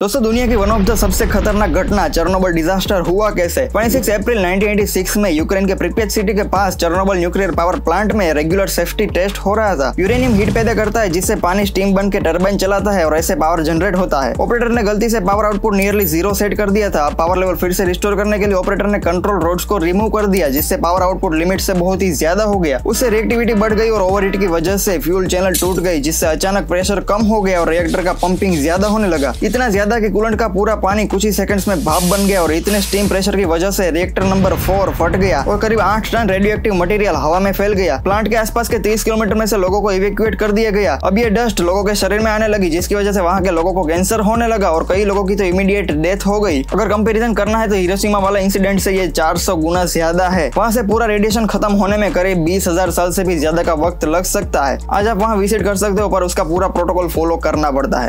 दोस्तों, दुनिया की वन ऑफ़ द सबसे खतरनाक घटना चरनोबल डिजास्टर हुआ कैसे? 26 अप्रैल 1986 में यूक्रेन के प्रिपेट सिटी के पास चरनोबल न्यूक्लियर पावर प्लांट में रेगुलर सेफ्टी टेस्ट हो रहा था। यूरेनियम हीट पैदा करता है, जिससे पानी स्टीम बन के टर्बाइन चलाता है और ऐसे पावर जनरेट होता है। ऑपरेटर ने गलती से power output nearly zero set कर दिया था। पावर लेवल फिर से रिस्टोर करने के लिए ऑपरेटर ने कंट्रोल रोड्स को रिमूव कर दिया, जिससे पावर आउटपुट लिमिट से बहुत ही ज़्यादा हो गया। उससे रिएक्टिविटी बढ़ गई और ओवर की वजह से फ्यूल चैनल टूट गई, जिससे अचानक प्रेशर कम हो गया और रिएक्टर का पंपिंग ज़्यादा होने लगा। इतना ज़्यादा की कूलेंट का पूरा पानी कुछ ही सेकंड्स में भाप बन गया और इतने स्टीम प्रेशर की वजह से रिएक्टर नंबर फोर फट गया और करीब आठ टन रेडियो एक्टिव मटेरियल हवा में फैल गया। प्लांट के आसपास के तीस किलोमीटर में से लोगों को इवेक्यूएट कर दिया गया। अब ये डस्ट लोगों के शरीर में आने लगी, जिसकी वजह से वहाँ के लोगों को कैंसर होने लगा और कई लोगों की तो इमीडिएट डेथ हो गई। अगर कंपेरिजन करना है तो हिरोशिमा वाला इंसिडेंट से ये 400 गुना ज़्यादा है। वहाँ से पूरा रेडिएशन खत्म होने में करीब बीस हज़ार साल से भी ज़्यादा का वक्त लग सकता है। आज आप वहाँ विज़िट कर सकते हो, पर उसका पूरा प्रोटोकॉल फॉलो करना पड़ता है।